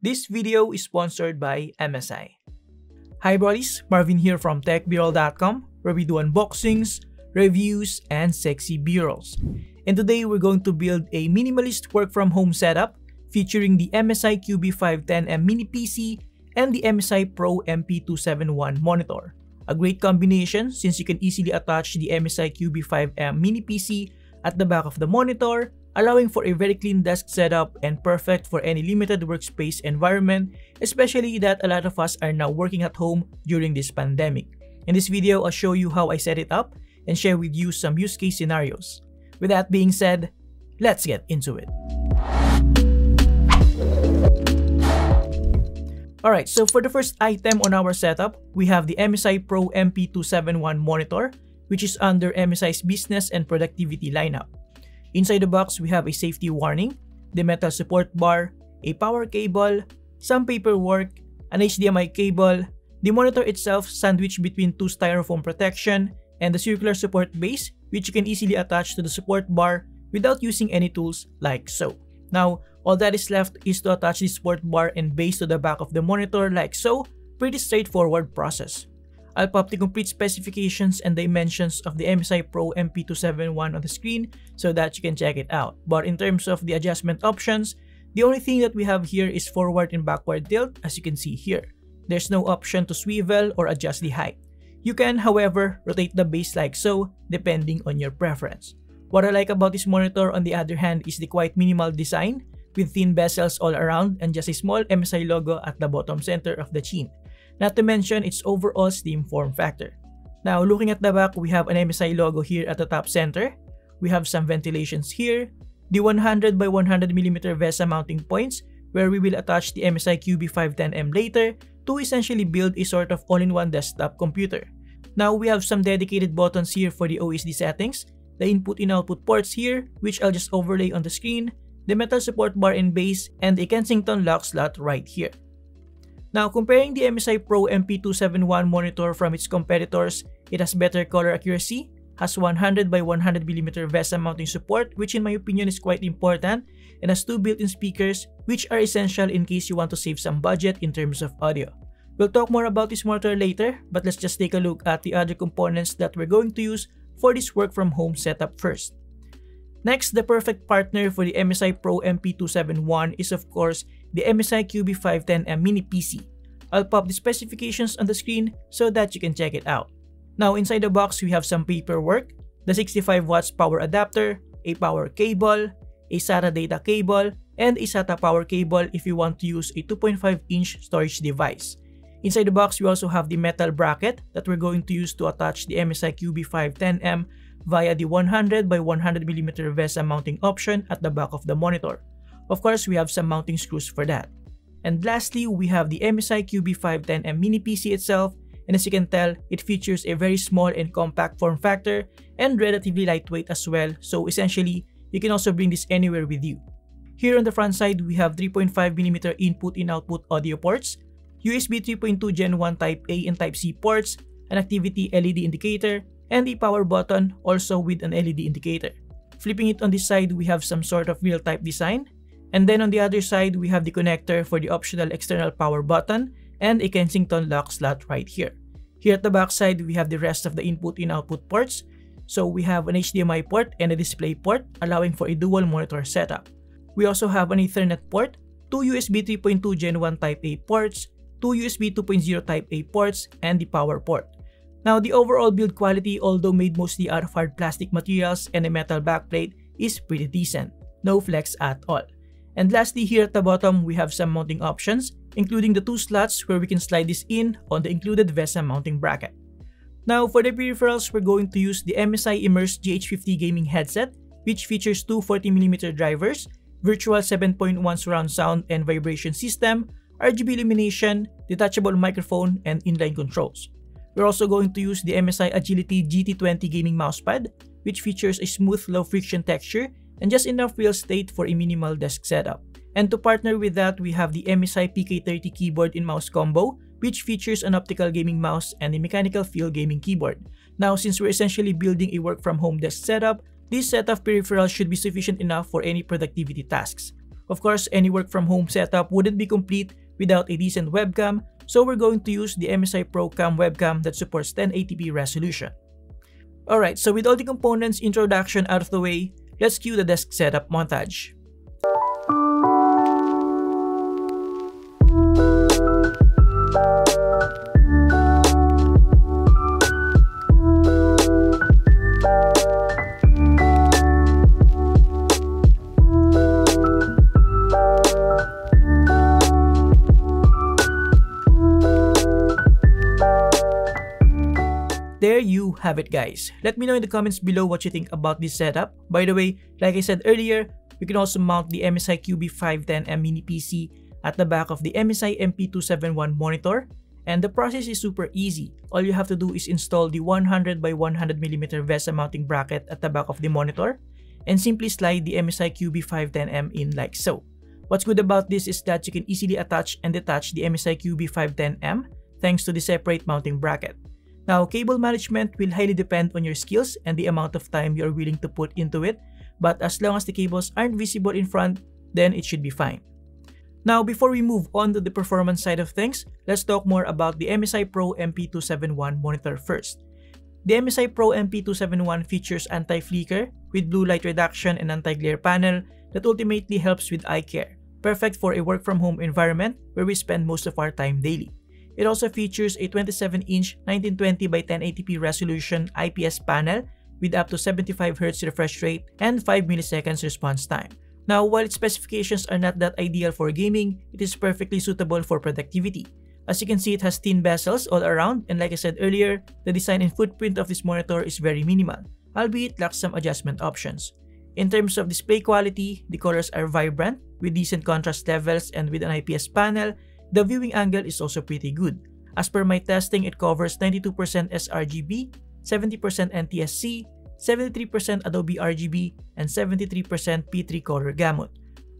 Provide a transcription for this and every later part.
This video is sponsored by MSI. Hi buddies, Marvin here from TechBroll.com where we do unboxings, reviews, and sexy b-rolls. And today we're going to build a minimalist work from home setup featuring the MSI Cubi 5 10M mini PC and the MSI Pro MP271 monitor. A great combination since you can easily attach the MSI QB5M mini PC at the back of the monitor, allowing for a very clean desk setup and perfect for any limited workspace environment, especially that a lot of us are now working at home during this pandemic. In this video, I'll show you how I set it up and share with you some use case scenarios. With that being said, let's get into it. Alright, so for the first item on our setup, we have the MSI Pro MP271 monitor, which is under MSI's business and productivity lineup. Inside the box, we have a safety warning, the metal support bar, a power cable, some paperwork, an HDMI cable, the monitor itself sandwiched between two styrofoam protection, and the circular support base which you can easily attach to the support bar without using any tools like so. Now, all that is left is to attach the support bar and base to the back of the monitor like so, pretty straightforward process. I'll pop the complete specifications and dimensions of the MSI Pro MP271 on the screen so that you can check it out. But in terms of the adjustment options, the only thing that we have here is forward and backward tilt as you can see here. There's no option to swivel or adjust the height. You can, however, rotate the base like so, depending on your preference. What I like about this monitor on the other hand is the quite minimal design, with thin bezels all around and just a small MSI logo at the bottom center of the chin, not to mention its overall slim form factor. Now looking at the back, we have an MSI logo here at the top center, we have some ventilations here, the 100 by 100mm VESA mounting points where we will attach the MSI Cubi 5 10M later to essentially build a sort of all-in-one desktop computer. Now we have some dedicated buttons here for the OSD settings, the input and output ports here, which I'll just overlay on the screen, the metal support bar and base, and a Kensington lock slot right here. Now comparing the MSI Pro MP271 monitor from its competitors, it has better color accuracy, has 100 by 100mm VESA mounting support which in my opinion is quite important and has two built-in speakers which are essential in case you want to save some budget in terms of audio. We'll talk more about this monitor later but let's just take a look at the other components that we're going to use for this work from home setup first. Next, the perfect partner for the MSI Pro MP271 is of course the MSI Cubi 5 10M mini PC. I'll pop the specifications on the screen so that you can check it out. Now inside the box, we have some paperwork, the 65 watts power adapter, a power cable, a SATA data cable, and a SATA power cable if you want to use a 2.5 inch storage device. Inside the box, we also have the metal bracket that we're going to use to attach the MSI Cubi 5 10M via the 100 by 100mm VESA mounting option at the back of the monitor. Of course, we have some mounting screws for that. And lastly, we have the MSI Cubi 5 10M mini PC itself and as you can tell, it features a very small and compact form factor and relatively lightweight as well, so essentially, you can also bring this anywhere with you. Here on the front side, we have 3.5mm input and output audio ports, USB 3.2 Gen 1 Type A and Type C ports, an activity LED indicator, and the power button also with an LED indicator. Flipping it on this side, we have some sort of real type design. And then on the other side, we have the connector for the optional external power button and a Kensington lock slot right here. Here at the back side, we have the rest of the input and output ports. So we have an HDMI port and a display port, allowing for a dual monitor setup. We also have an Ethernet port, two USB 3.2 Gen 1 Type A ports, two USB 2.0 Type A ports, and the power port. Now, the overall build quality, although made mostly out of hard plastic materials and a metal backplate, is pretty decent. No flex at all. And lastly, here at the bottom, we have some mounting options, including the two slots where we can slide this in on the included VESA mounting bracket. Now, for the peripherals, we're going to use the MSI Immerse GH50 gaming headset, which features two 40mm drivers, virtual 7.1 surround sound and vibration system, RGB illumination, detachable microphone, and inline controls. We're also going to use the MSI Agility GD20 gaming mousepad, which features a smooth low friction texture and just enough real estate for a minimal desk setup. And to partner with that, we have the MSI PK30 keyboard and mouse combo, which features an optical gaming mouse and a mechanical feel gaming keyboard. Now, since we're essentially building a work from home desk setup, this set of peripherals should be sufficient enough for any productivity tasks. Of course, any work from home setup wouldn't be complete without a decent webcam, so we're going to use the MSI Pro Cam webcam that supports 1080p resolution. Alright, so with all the components introduction out of the way, let's cue the desk setup montage. There you have it guys. Let me know in the comments below what you think about this setup. By the way, like I said earlier, we can also mount the MSI Cubi 5 10M mini PC at the back of the MSI MP271 monitor and the process is super easy. All you have to do is install the 100 by 100mm VESA mounting bracket at the back of the monitor and simply slide the MSI Cubi 5 10M in like so. What's good about this is that you can easily attach and detach the MSI Cubi 5 10M thanks to the separate mounting bracket. Now, cable management will highly depend on your skills and the amount of time you're willing to put into it, but as long as the cables aren't visible in front, then it should be fine. Now, before we move on to the performance side of things, let's talk more about the MSI Pro MP271 monitor first. The MSI Pro MP271 features anti-flicker with blue light reduction and anti-glare panel that ultimately helps with eye care, perfect for a work-from-home environment where we spend most of our time daily. It also features a 27-inch 1920 by 1080p resolution IPS panel with up to 75Hz refresh rate and 5 milliseconds response time. Now, while its specifications are not that ideal for gaming, it is perfectly suitable for productivity. As you can see, it has thin bezels all around and like I said earlier, the design and footprint of this monitor is very minimal, albeit lacks some adjustment options. In terms of display quality, the colors are vibrant with decent contrast levels and with an IPS panel the viewing angle is also pretty good. As per my testing, it covers 92% sRGB, 70% NTSC, 73% Adobe RGB, and 73% P3 color gamut.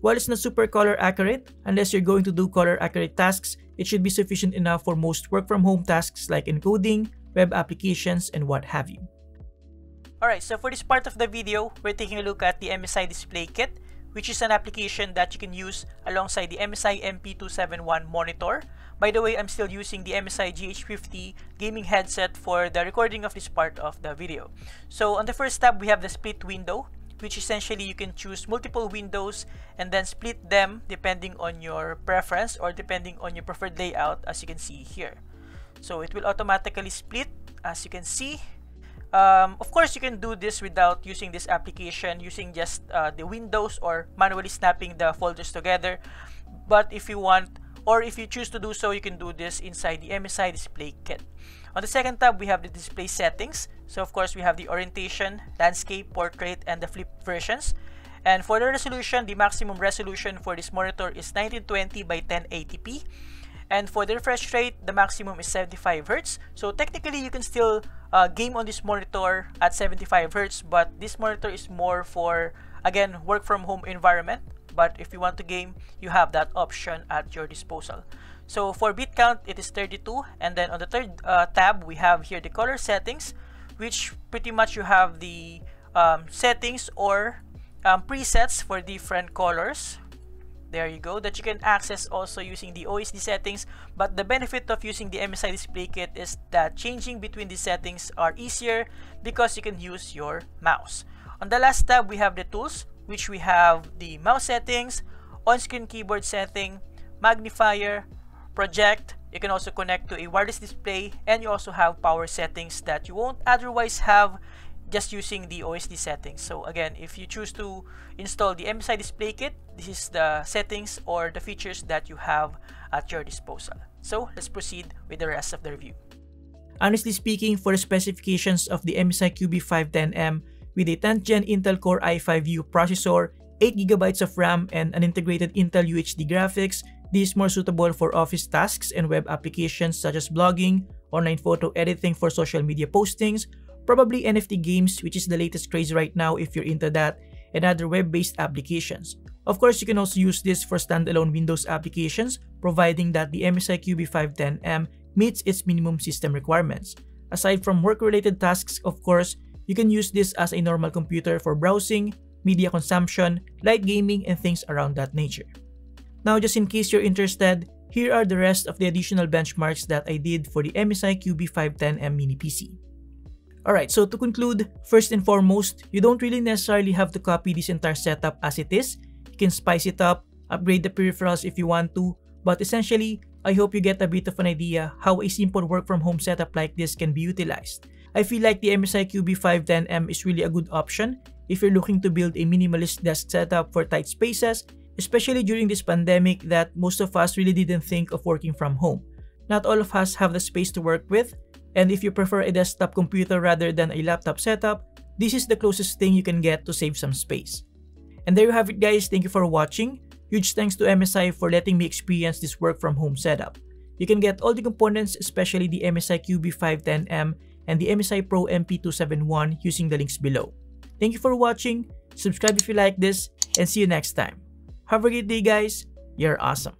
While it's not super color accurate, unless you're going to do color accurate tasks, it should be sufficient enough for most work from home tasks like encoding, web applications, and what have you. Alright, so for this part of the video, we're taking a look at the MSI Display Kit, which is an application that you can use alongside the MSI MP271 monitor. By the way, I'm still using the MSI GH50 gaming headset for the recording of this part of the video. So on the first tab, we have the split window, which essentially you can choose multiple windows and then split them depending on your preference or depending on your preferred layout as you can see here. So it will automatically split as you can see um, of course, you can do this without using this application, using just uh, the windows or manually snapping the folders together. But if you want, or if you choose to do so, you can do this inside the MSI Display Kit. On the second tab, we have the display settings. So of course, we have the orientation, landscape, portrait, and the flip versions. And for the resolution, the maximum resolution for this monitor is 1920 by 1080p. And for the refresh rate, the maximum is 75 Hz. So technically, you can still uh, game on this monitor at 75 Hz, but this monitor is more for, again, work from home environment. But if you want to game, you have that option at your disposal. So for bit count, it is 32. And then on the third uh, tab, we have here the color settings, which pretty much you have the um, settings or um, presets for different colors there you go. That you can access also using the OSD settings but the benefit of using the MSI display kit is that changing between the settings are easier because you can use your mouse. On the last tab we have the tools which we have the mouse settings on-screen keyboard setting magnifier project. You can also connect to a wireless display and you also have power settings that you won't otherwise have just using the OSD settings. So again, if you choose to install the MSI display kit, this is the settings or the features that you have at your disposal. So let's proceed with the rest of the review. Honestly speaking, for the specifications of the MSI Cubi 5 10M with a 10th Gen Intel Core i5U processor, 8GB of RAM, and an integrated Intel UHD graphics, this is more suitable for office tasks and web applications such as blogging, online photo editing for social media postings, probably NFT games which is the latest craze right now if you're into that, and other web-based applications. Of course, you can also use this for standalone Windows applications, providing that the MSI Cubi 5 10M meets its minimum system requirements. Aside from work-related tasks, of course, you can use this as a normal computer for browsing, media consumption, light gaming, and things around that nature. Now just in case you're interested, here are the rest of the additional benchmarks that I did for the MSI Cubi 5 10M mini PC. Alright, so to conclude, first and foremost, you don't really necessarily have to copy this entire setup as it is. You can spice it up, upgrade the peripherals if you want to, but essentially, I hope you get a bit of an idea how a simple work from home setup like this can be utilized. I feel like the MSI Cubi 5 10M is really a good option if you're looking to build a minimalist desk setup for tight spaces, especially during this pandemic that most of us really didn't think of working from home. Not all of us have the space to work with, and if you prefer a desktop computer rather than a laptop setup, this is the closest thing you can get to save some space. And there you have it guys, thank you for watching. Huge thanks to MSI for letting me experience this work from home setup. You can get all the components, especially the MSI Cubi 5 10M and the MSI Pro MP271 using the links below. Thank you for watching, subscribe if you like this, and see you next time. Have a great day guys, you're awesome.